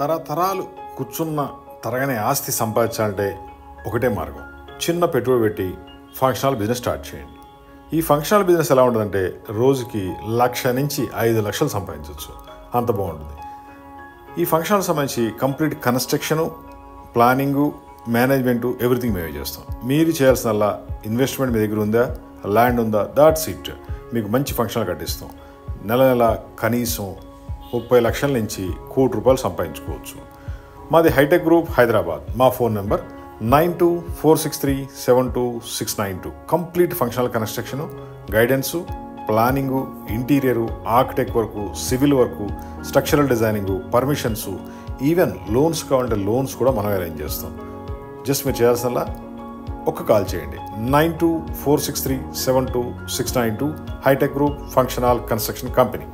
తరతరాలు కూర్చున్న తరగని ఆస్తి సంపాదించాలంటే ఒకటే మార్గం. చిన్న పెట్టుబడి పెట్టి ఫంక్షనల్ బిజినెస్ స్టార్ట్ చేయండి. ఈ ఫంక్షనల్ బిజినెస్ ఎలా ఉంటుందంటే రోజుకి లక్ష నుంచి ఐదు లక్షలు సంపాదించవచ్చు. అంత బాగుంటుంది. ఈ ఫంక్షనల్ సంబంధించి complete construction planning management everything మేమే చేస్తాం. మీరు చేయాల్సినల్లా ఇన్వెస్ట్మెంట్ మీ దగ్గర ఉందా ల్యాండ్ ఉందా దాట్స్ ఇట్ మీకు మంచి ఫంక్షన్లు కట్టిస్తాం. నెల నెల కనీసం ముప్పై లక్షల నుంచి కోటి రూపాయలు సంపాదించుకోవచ్చు. మాది హైటెక్ గ్రూప్ హైదరాబాద్. మా phone number nine two four six three seven two six nine two. Complete functional construction guidance planning interior architect work civil work structural designing permissions even loans కావాలంటే లోన్స్ కూడా మనం అరేంజ్ చేస్తాం. Just మీరు చేయాల్సిన ఒక్క call చేయండి. Nine two four six three seven two six nine two hi-tech group functional construction company.